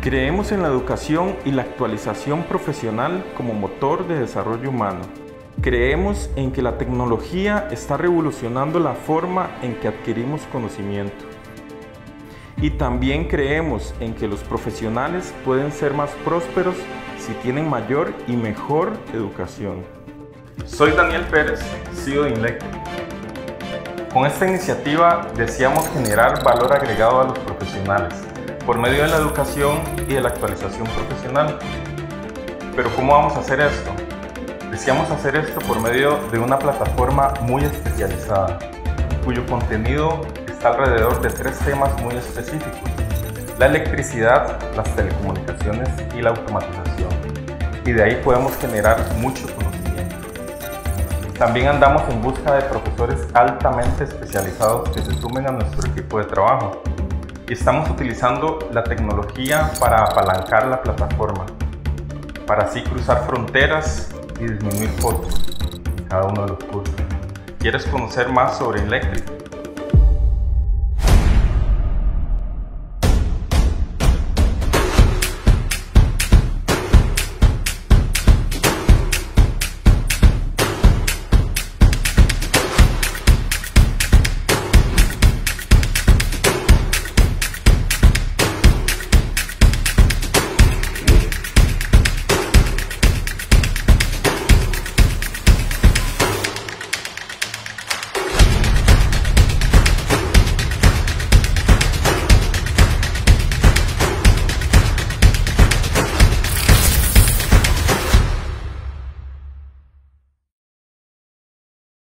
Creemos en la educación y la actualización profesional como motor de desarrollo humano. Creemos en que la tecnología está revolucionando la forma en que adquirimos conocimiento. Y también creemos en que los profesionales pueden ser más prósperos si tienen mayor y mejor educación. Soy Daniel Pérez, CEO de Inlectric. Con esta iniciativa deseamos generar valor agregado a los profesionales por medio de la educación y de la actualización profesional. Pero ¿cómo vamos a hacer esto? Deseamos hacer esto por medio de una plataforma muy especializada, cuyo contenido está alrededor de tres temas muy específicos. La electricidad, las telecomunicaciones y la automatización. Y de ahí podemos generar mucho conocimiento. También andamos en busca de profesores altamente especializados que se sumen a nuestro equipo de trabajo estamos utilizando la tecnología para apalancar la plataforma, para así cruzar fronteras y disminuir costos en cada uno de los cursos. ¿Quieres conocer más sobre Electric?